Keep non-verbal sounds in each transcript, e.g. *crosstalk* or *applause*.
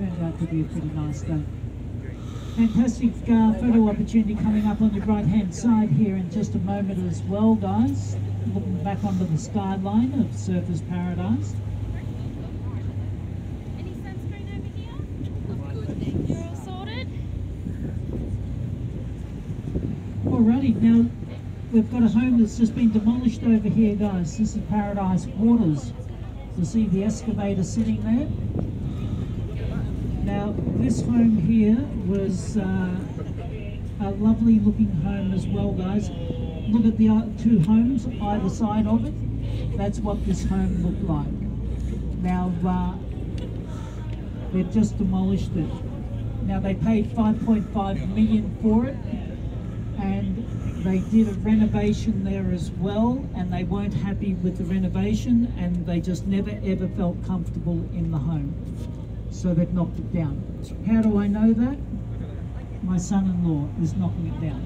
turned out to be a pretty nice day. Fantastic uh, photo opportunity coming up on your right hand side here in just a moment as well, guys. Looking back onto the skyline of Surfers Paradise. Any sunscreen over here? You're all sorted? Alrighty, now we've got a home that's just been demolished over here, guys. This is Paradise Waters. You see the excavator sitting there. This home here was uh, a lovely looking home as well, guys. Look at the uh, two homes either side of it. That's what this home looked like. Now, uh, they've just demolished it. Now, they paid 5.5 million for it and they did a renovation there as well and they weren't happy with the renovation and they just never ever felt comfortable in the home so they've knocked it down. How do i know that? My son-in-law is knocking it down.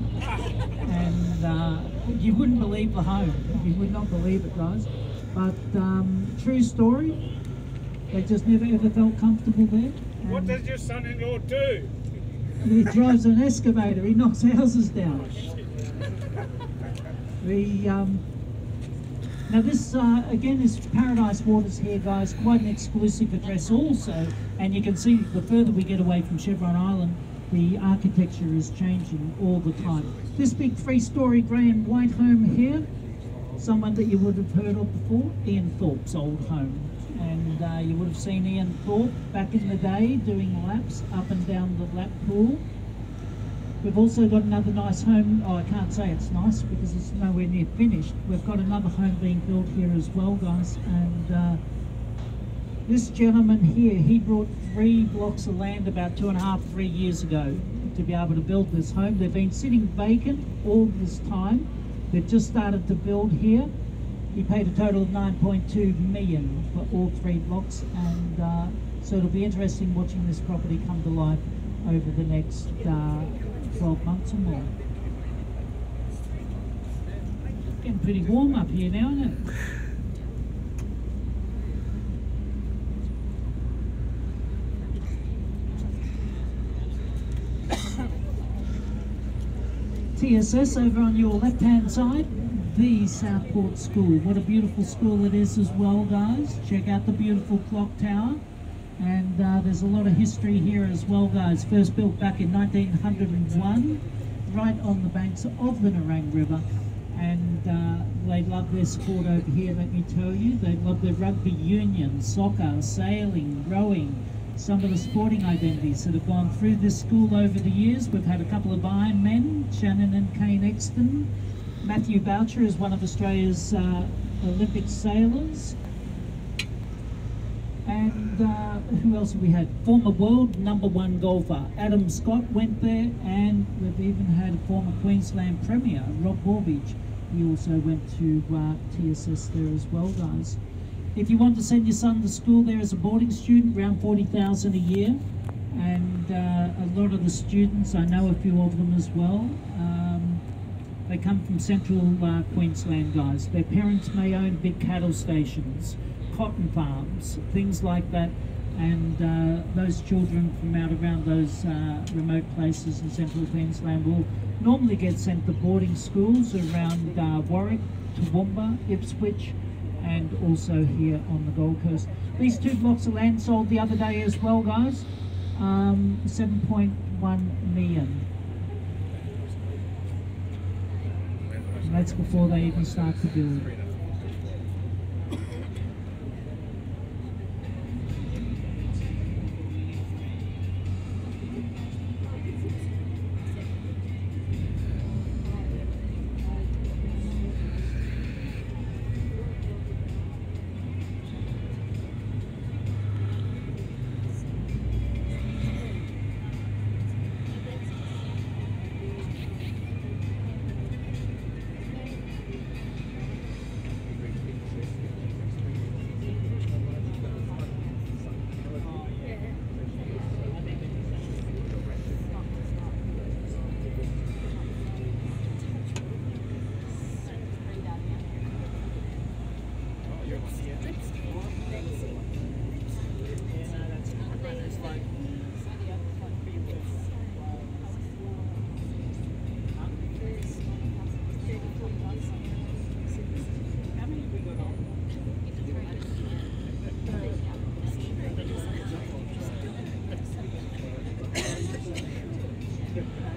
And uh, you wouldn't believe the home. You would not believe it guys. But um, true story they just never ever felt comfortable there. What does your son-in-law do? he drives an excavator. He knocks houses down. *laughs* The um, now this uh, again is Paradise Waters here, guys. Quite an exclusive address also, and you can see the further we get away from Chevron Island, the architecture is changing all the time. This big three-story grey and white home here, someone that you would have heard of before, Ian Thorpe's old home, and uh, you would have seen Ian Thorpe back in the day doing laps up and down the lap pool. We've also got another nice home. Oh, I can't say it's nice because it's nowhere near finished. We've got another home being built here as well, guys. And uh, this gentleman here, he brought three blocks of land about two and a half, three years ago to be able to build this home. They've been sitting vacant all this time. They've just started to build here. He paid a total of 9.2 million for all three blocks, and uh, so it'll be interesting watching this property come to life over the next uh, 12 months or more. Getting pretty warm up here now, isn't it? TSS over on your left hand side, the Southport School. What a beautiful school it is as well, guys. Check out the beautiful clock tower. And uh, there's a lot of history here as well, guys. First built back in 1901, right on the banks of the Nerang River. And uh, they love their sport over here, let me tell you. They love their rugby union, soccer, sailing, rowing, some of the sporting identities that have gone through this school over the years. We've had a couple of Ironmen, Shannon and Caine Eckstein. Matthew Belcher is one of Australia's uh, Olympic sailors. And uh, who else have we had? Former world number one golfer Adam Scott went there, and we've even had former Queensland Premier, Rob Borbidge. He also went to uh, TSS there as well, guys. If you want to send your son to school there as a boarding student, around 40000 a year. And uh, a lot of the students, I know a few of them as well, um, they come from central uh, Queensland, guys. Their parents may own big cattle stations cotton farms, things like that. And uh, those children from out around those uh, remote places in central Queensland will normally get sent to boarding schools around uh, Warwick, Toowoomba, Ipswich, and also here on the Gold Coast. These two blocks of land sold the other day as well, guys. Um, 7.1 million. And that's before they even start to build.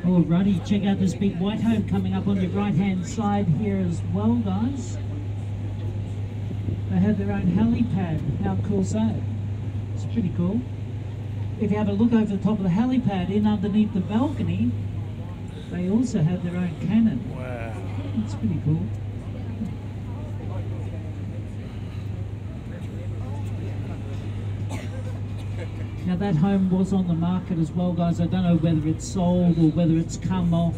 Alrighty, check out this big white home coming up on your right hand side here as well, guys. They have their own helipad. How cool's that? It's pretty cool. If you have a look over the top of the helipad, in underneath the balcony, they also have their own cannon. Wow. That's pretty cool. Now that home was on the market as well, guys. I don't know whether it's sold or whether it's come off.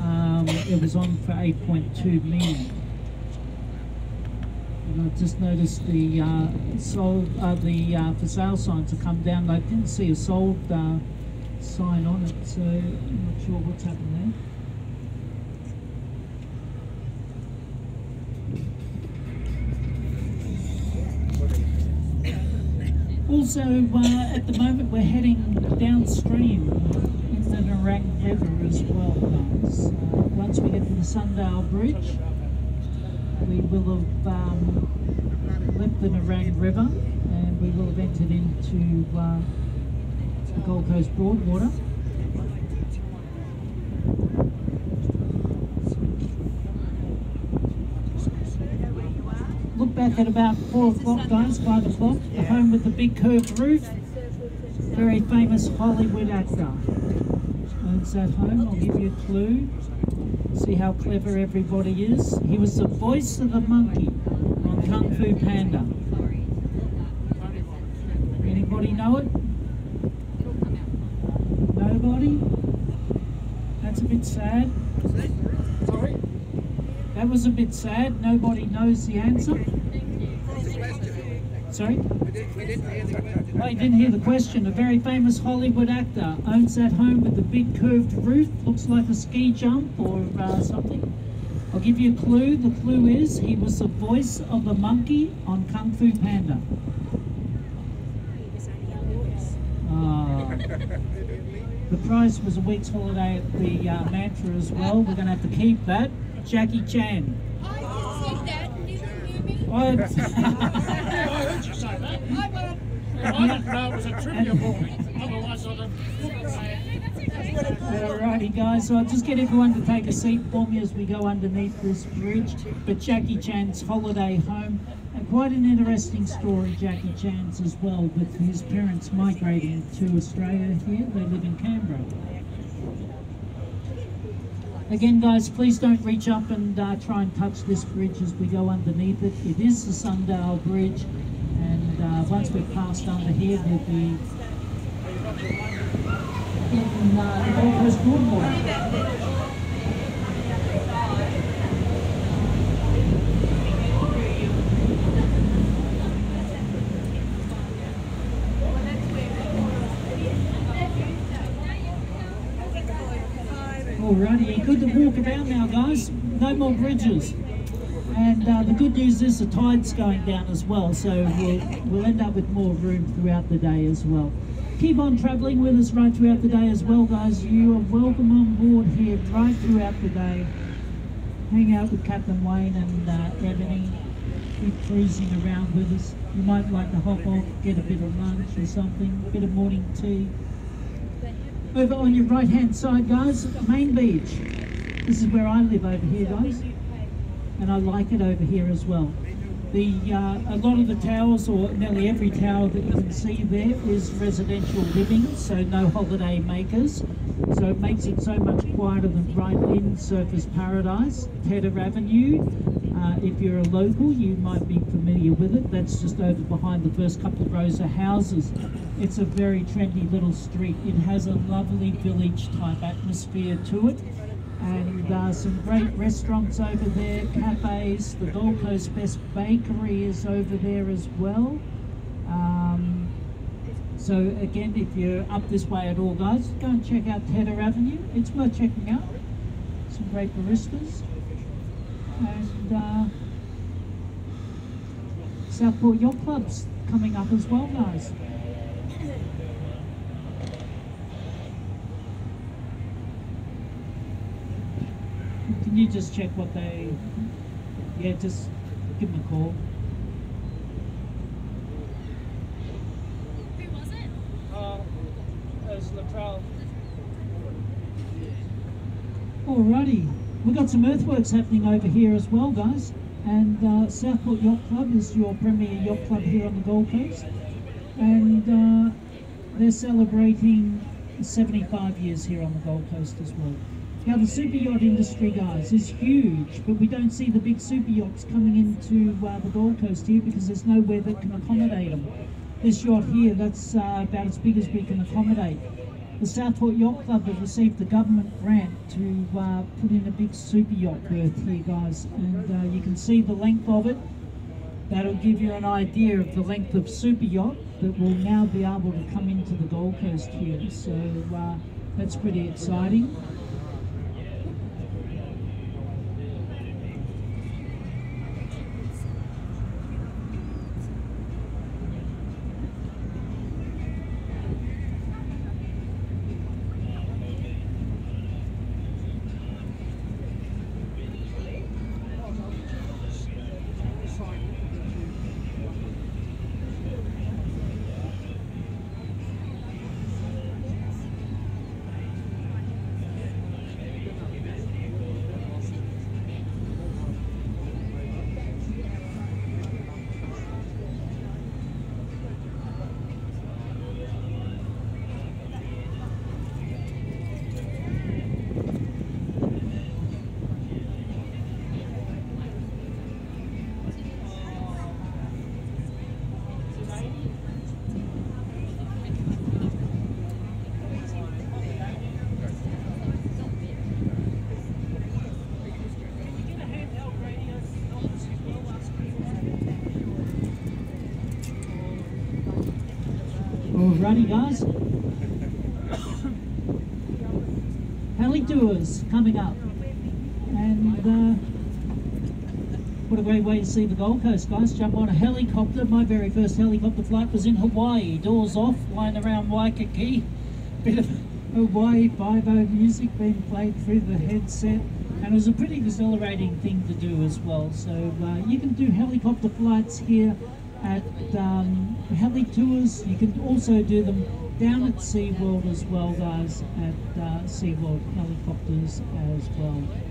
Um, it was on for 8.2 million. And I just noticed the uh, sold, uh, the uh, for sale signs have come down. I didn't see a sold uh, sign on it, so I'm not sure what's happened there. Also, uh, at the moment, we're heading downstream in the Nerang River as well, guys. Uh, once we get to the Sundale Bridge, we will have um, left the Nerang River and we will have entered into uh, the Gold Coast Broadwater. Look back at about four o'clock, guys, five o'clock. The home with the big curved roof. Very famous Hollywood actor. Owns that home. I'll give you a clue. See how clever everybody is. He was the voice of the monkey on Kung Fu Panda. Anybody know it? Nobody? That's a bit sad. Sorry? That was a bit sad. Nobody knows the answer. Sorry? Oh, you didn't hear the question. A very famous Hollywood actor owns that home with the big curved roof. Looks like a ski jump or uh, something. I'll give you a clue. The clue is he was the voice of the monkey on Kung Fu Panda. Ah. the prize was a week's holiday at the uh, Mantra as well. We're going to have to keep that. Jackie Chan. I just said that. Did you hear me? *laughs* Alrighty guys, so I'll just get everyone to take a seat for me as we go underneath this bridge. But Jackie Chan's holiday home, and quite an interesting story, Jackie Chan's as well, with his parents migrating to Australia here. They live in Canberra. Again, guys, please don't reach up and uh, try and touch this bridge as we go underneath it. It is the Sundale Bridge, and uh, once we've passed under here, we'll be in uh, the Gold Coast Broadwater. Alrighty, good to walk about now, guys. No more bridges. Good news is the tide's going down as well, so we'll, we'll end up with more room throughout the day as well. Keep on travelling with us right throughout the day as well, guys. You are welcome on board here right throughout the day. Hang out with Captain Wayne and uh, Ebony. Keep cruising around with us. You might like to hop off, get a bit of lunch or something, a bit of morning tea. Over on your right hand side, guys, Main Beach. This is where I live over here, guys. And I like it over here as well. The uh, a lot of the towers, or nearly every tower that you can see there, is residential living, so no holiday makers. So it makes it so much quieter than right in Surfers Paradise, Tedder Avenue. Uh, if you're a local, you might be familiar with it. That's just over behind the first couple of rows of houses. It's a very trendy little street. It has a lovely village type atmosphere to it uh, some great restaurants over there, cafes. The Gold Coast Best Bakery is over there as well. Um, so again, if you're up this way at all, guys, go and check out Tedder Avenue. It's worth checking out. Some great baristas. And uh, Southport Yacht Club's coming up as well, guys. Can you just check what they? Yeah, just give them a call. Who was it? Uh, as Latrell. Alrighty, we've got some earthworks happening over here as well, guys. And uh, Southport Yacht Club is your premier yacht club here on the Gold Coast, and uh, they're celebrating 75 years here on the Gold Coast as well. Now the super yacht industry, guys, is huge, but we don't see the big super yachts coming into uh, the Gold Coast here because there's nowhere that can accommodate them. This yacht here, that's uh, about as big as we can accommodate. The Southport Yacht Club have received the government grant to uh, put in a big super yacht berth here, guys, and uh, you can see the length of it. That'll give you an idea of the length of super yacht that will now be able to come into the Gold Coast here. So uh, that's pretty exciting. Alrighty, guys. Heli tours coming up, and uh, what a great way to see the Gold Coast, guys. Jump on a helicopter. My very first helicopter flight was in Hawaii. Doors off, flying around Waikiki. Bit of Hawaii 5 music being played through the headset, and it was a pretty exhilarating thing to do as well. So uh, you can do helicopter flights here at um, heli tours. You can also do them down at SeaWorld as well, guys, at uh, SeaWorld helicopters as well.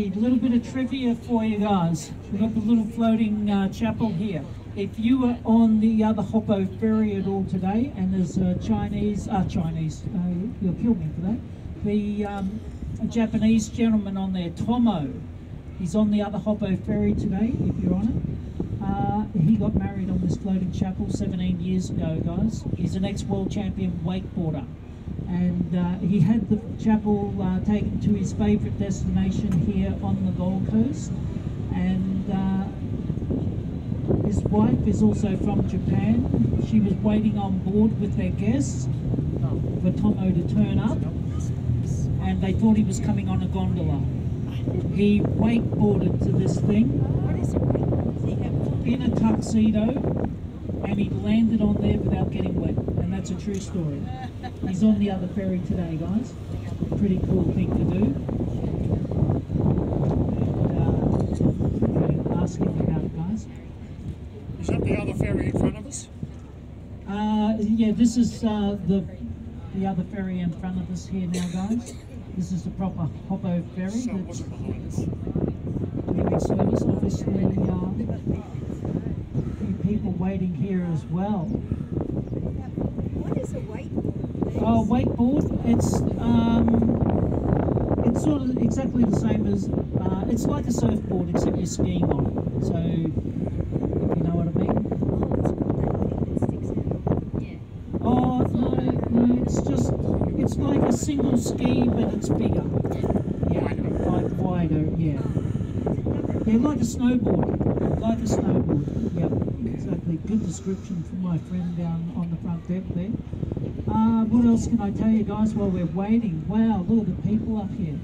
Alrighty, a little bit of trivia for you guys. We've got the little floating uh, chapel here. If you were on the other Hoppo ferry at all today, and there's a Chinese, uh, Chinese, uh, you'll kill me for that, the um, a Japanese gentleman on there, Tomo, he's on the other Hoppo ferry today, if you're on it. Uh, he got married on this floating chapel 17 years ago, guys. He's an ex-world champion wakeboarder and uh, he had the chapel uh, taken to his favourite destination here on the Gold Coast, and uh, his wife is also from Japan. She was waiting on board with their guests for Tomo to turn up, and they thought he was coming on a gondola. He wakeboarded to this thing in a tuxedo, and he landed on there without getting wet, that's a true story. He's on the other ferry today, guys. Pretty cool thing to do. Uh, okay, ask him about it, guys. Is that the other ferry in front of us? Uh, yeah, this is uh, the the other ferry in front of us here now, guys. This is the proper Hoppo ferry So that's wasn't behind us. service. Obviously, uh, few people waiting here as well. Is a whiteboard? Oh, wakeboard. It's um, it's sort of exactly the same as uh, it's like a surfboard except you're skiing on it. So if you know what I mean. Oh no, no, it's just it's like a single ski but it's bigger. Yeah, like wider. Yeah, yeah, like a snowboard, like a snowboard. Good description from my friend down on the front deck there. Uh, what else can I tell you guys while we're waiting? Wow, look at the people up here.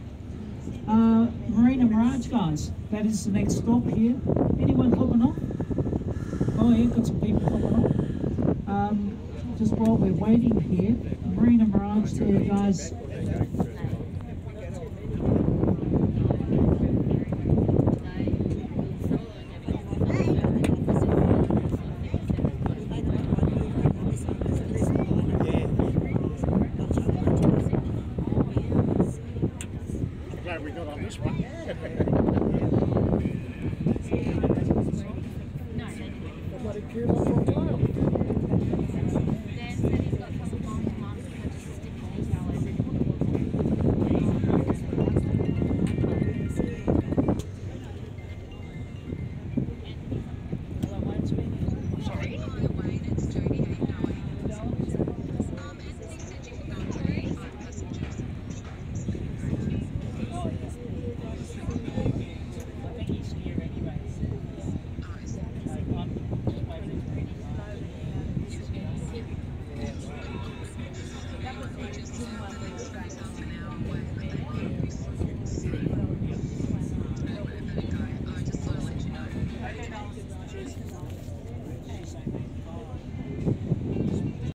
Uh, Marina Mirage guys, that is the next stop here. Anyone hopping on? Oh yeah, got some people hopping on. Um, just while we're waiting here, Marina Mirage there, guys. This one.